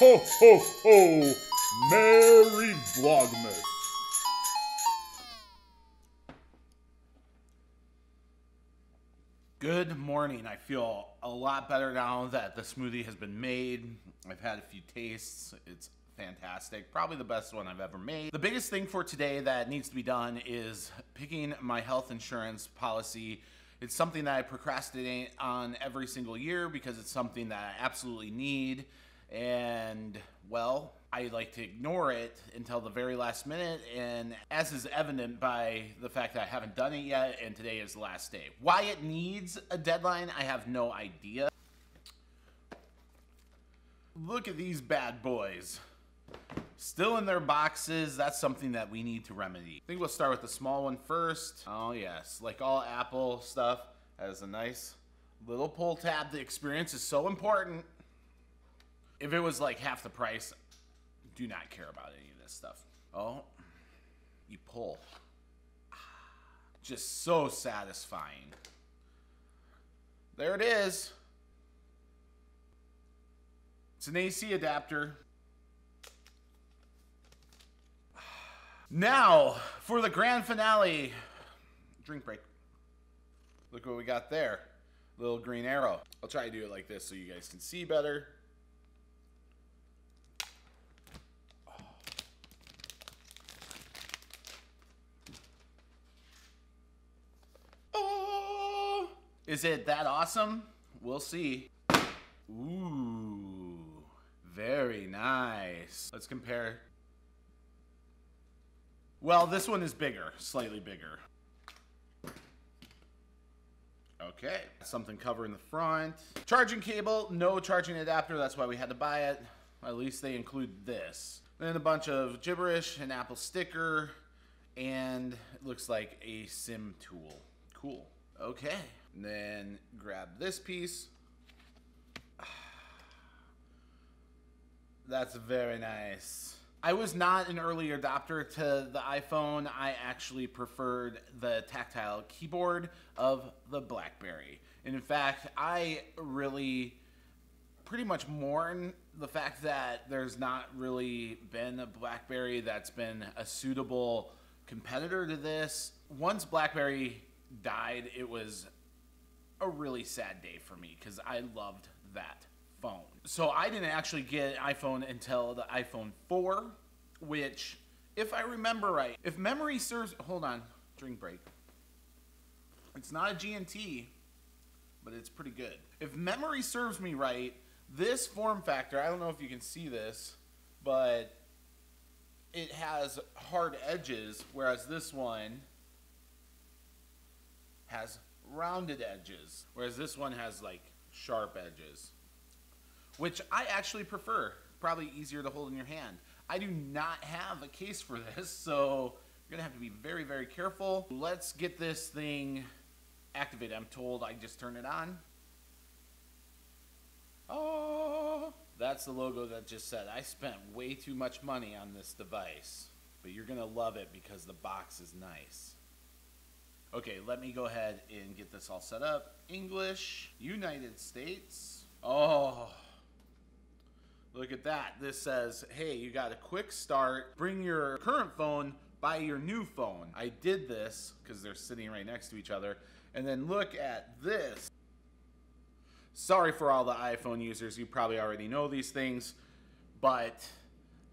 Ho, ho, ho! Merry Vlogmas! Good morning. I feel a lot better now that the smoothie has been made. I've had a few tastes. It's fantastic. Probably the best one I've ever made. The biggest thing for today that needs to be done is picking my health insurance policy. It's something that I procrastinate on every single year because it's something that I absolutely need. And, well, I like to ignore it until the very last minute, and as is evident by the fact that I haven't done it yet, and today is the last day. Why it needs a deadline, I have no idea. Look at these bad boys. Still in their boxes, that's something that we need to remedy. I think we'll start with the small one first. Oh yes, like all Apple stuff, has a nice little pull tab. The experience is so important. If it was like half the price, do not care about any of this stuff. Oh, you pull. Just so satisfying. There it is. It's an AC adapter. Now, for the grand finale. Drink break. Look what we got there. Little green arrow. I'll try to do it like this so you guys can see better. Is it that awesome? We'll see. Ooh, very nice. Let's compare. Well, this one is bigger, slightly bigger. Okay, something covering the front. Charging cable, no charging adapter, that's why we had to buy it. At least they include this. Then a bunch of gibberish, an Apple sticker, and it looks like a SIM tool. Cool. Okay. And then grab this piece. That's very nice. I was not an early adopter to the iPhone. I actually preferred the tactile keyboard of the BlackBerry. And in fact, I really pretty much mourn the fact that there's not really been a BlackBerry that's been a suitable competitor to this. Once BlackBerry died, it was a really sad day for me because I loved that phone. So I didn't actually get iPhone until the iPhone 4, which, if I remember right, if memory serves, hold on, drink break. It's not a GNT, but it's pretty good. If memory serves me right, this form factor, I don't know if you can see this, but it has hard edges, whereas this one has rounded edges, whereas this one has like sharp edges, which I actually prefer. Probably easier to hold in your hand. I do not have a case for this, so you're gonna have to be very, very careful. Let's get this thing activated. I'm told I just turn it on. Oh, that's the logo that just said I spent way too much money on this device, but you're gonna love it because the box is nice. Okay, let me go ahead and get this all set up. English, United States. Oh, look at that. This says, hey, you got a quick start. Bring your current phone by your new phone. I did this because they're sitting right next to each other. And then look at this. Sorry for all the iPhone users. You probably already know these things, but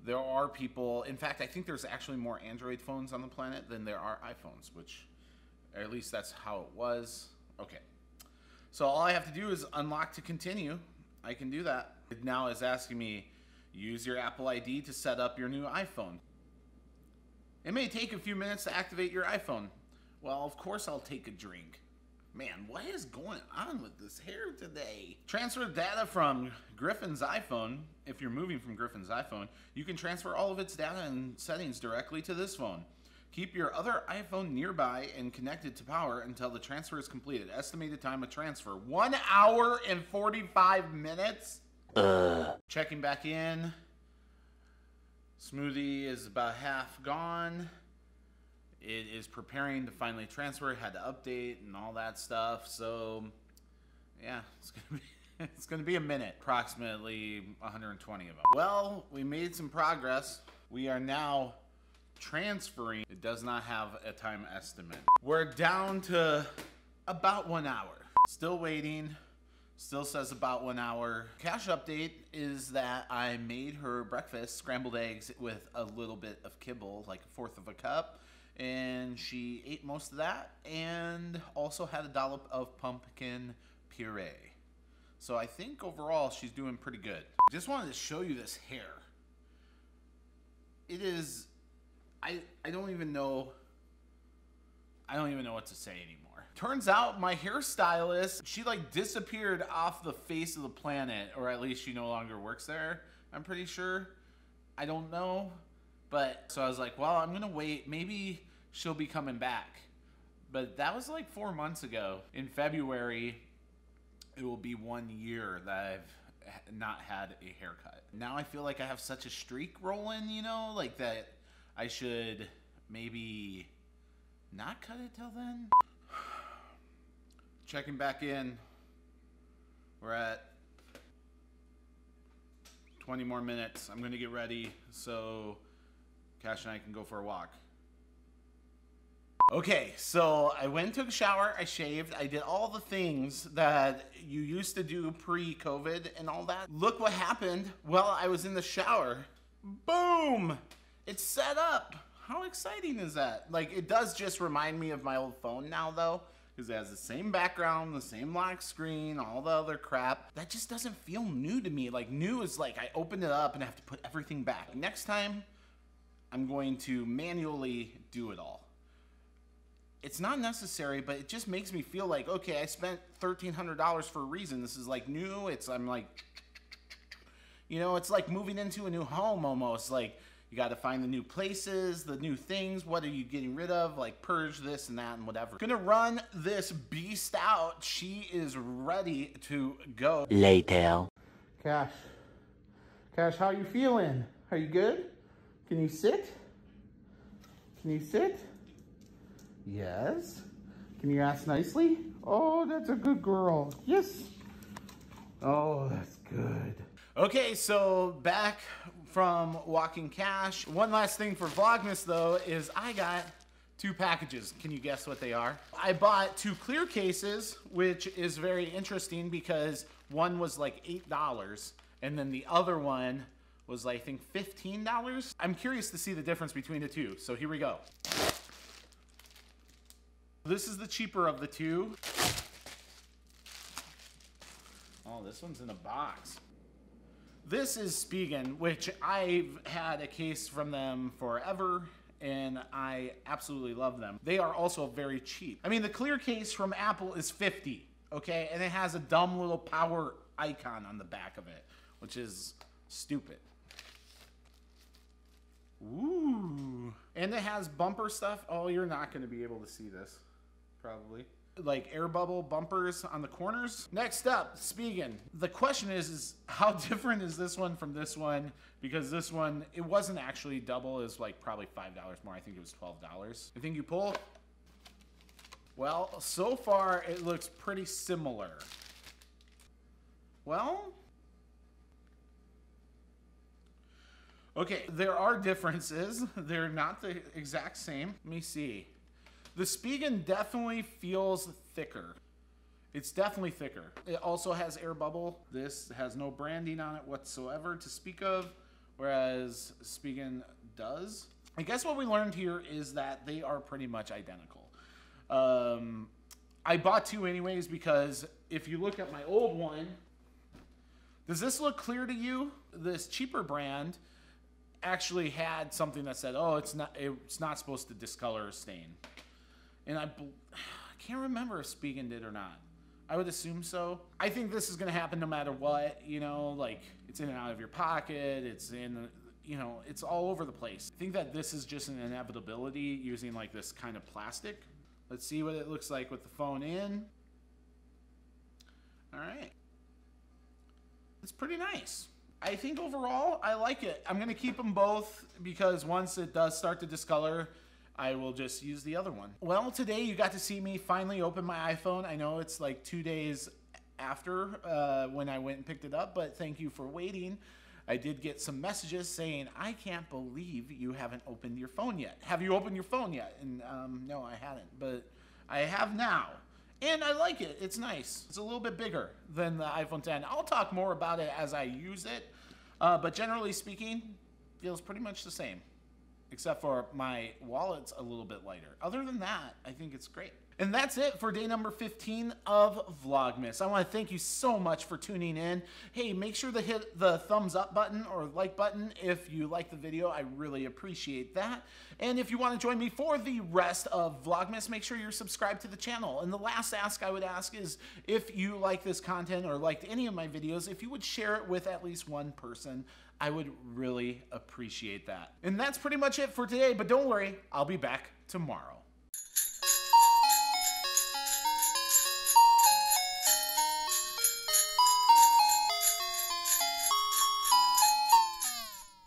there are people. In fact, I think there's actually more Android phones on the planet than there are iPhones, which or at least that's how it was. Okay. So all I have to do is unlock to continue. I can do that. It now is asking me, use your Apple ID to set up your new iPhone. It may take a few minutes to activate your iPhone. Well, of course I'll take a drink. Man, what is going on with this hair today? Transfer data from Griffin's iPhone. If you're moving from Griffin's iPhone, you can transfer all of its data and settings directly to this phone. Keep your other iPhone nearby and connected to power until the transfer is completed. Estimated time of transfer, one hour and 45 minutes. Uh. Checking back in. Smoothie is about half gone. It is preparing to finally transfer. Had to update and all that stuff. So, yeah, it's gonna be it's gonna be a minute, approximately 120 of them. Well, we made some progress. We are now transferring. It does not have a time estimate. We're down to about one hour. Still waiting. Still says about one hour. Cash update is that I made her breakfast, scrambled eggs with a little bit of kibble, like a fourth of a cup. And she ate most of that and also had a dollop of pumpkin puree. So I think overall she's doing pretty good. Just wanted to show you this hair. It is, I, I don't even know, I don't even know what to say anymore. Turns out my hairstylist, she like disappeared off the face of the planet, or at least she no longer works there. I'm pretty sure. I don't know. But so I was like, well, I'm gonna wait. Maybe she'll be coming back. But that was like four months ago. In February, it will be one year that I've not had a haircut. Now I feel like I have such a streak rolling, you know, like that I should maybe not cut it till then. Checking back in. We're at 20 more minutes. I'm going to get ready so Cash and I can go for a walk. Okay, so I went took a shower, I shaved, I did all the things that you used to do pre-COVID and all that. Look what happened while I was in the shower. Boom! It's set up. How exciting is that? Like, it does just remind me of my old phone now, though because it has the same background, the same lock screen, all the other crap. That just doesn't feel new to me. Like new is like I open it up and I have to put everything back. Next time, I'm going to manually do it all. It's not necessary, but it just makes me feel like, okay, I spent $1,300 for a reason. This is like new. It's, I'm like, you know, it's like moving into a new home almost. Like, you got to find the new places, the new things. What are you getting rid of? Like purge this and that and whatever. Gonna run this beast out. She is ready to go. Later. Cash. Cash, how you feeling? Are you good? Can you sit? Can you sit? Yes. Can you ask nicely? Oh, that's a good girl. Yes. Oh, that's good. Okay, so back from Walking Cash. One last thing for Vlogmas though is I got two packages. Can you guess what they are? I bought two clear cases, which is very interesting because one was like $8 and then the other one was I think $15. I'm curious to see the difference between the two. So here we go. This is the cheaper of the two. Oh, this one's in a box. This is Spigen, which I've had a case from them forever and I absolutely love them. They are also very cheap. I mean, the clear case from Apple is 50, okay? And it has a dumb little power icon on the back of it, which is stupid. Ooh. And it has bumper stuff. Oh, you're not going to be able to see this, probably like air bubble bumpers on the corners. Next up, Spigen. The question is, is how different is this one from this one? Because this one, it wasn't actually double. Was like probably $5 more. I think it was $12. I think you pull. Well, so far it looks pretty similar. Well, okay, there are differences. They're not the exact same. Let me see. The Spigen definitely feels thicker. It's definitely thicker. It also has air bubble. This has no branding on it whatsoever to speak of, whereas Spigen does. I guess what we learned here is that they are pretty much identical. Um, I bought two anyways because if you look at my old one, does this look clear to you? This cheaper brand actually had something that said, "Oh, it's not it's not supposed to discolor or stain." And I, I can't remember if Spigen did or not. I would assume so. I think this is going to happen no matter what. You know, like it's in and out of your pocket. It's in, you know, it's all over the place. I think that this is just an inevitability using like this kind of plastic. Let's see what it looks like with the phone in. All right. It's pretty nice. I think overall, I like it. I'm going to keep them both because once it does start to discolor, I will just use the other one. Well, today you got to see me finally open my iPhone. I know it's like two days after uh, when I went and picked it up, but thank you for waiting. I did get some messages saying, I can't believe you haven't opened your phone yet. Have you opened your phone yet? And um, no, I hadn't, but I have now. And I like it. It's nice. It's a little bit bigger than the iPhone 10. I'll talk more about it as I use it. Uh, but generally speaking, feels pretty much the same except for my wallet's a little bit lighter. Other than that, I think it's great. And that's it for day number 15 of Vlogmas. I want to thank you so much for tuning in. Hey, make sure to hit the thumbs up button or like button if you like the video. I really appreciate that. And if you want to join me for the rest of Vlogmas, make sure you're subscribed to the channel. And the last ask I would ask is if you like this content or liked any of my videos, if you would share it with at least one person. I would really appreciate that. And that's pretty much it for today, but don't worry, I'll be back tomorrow.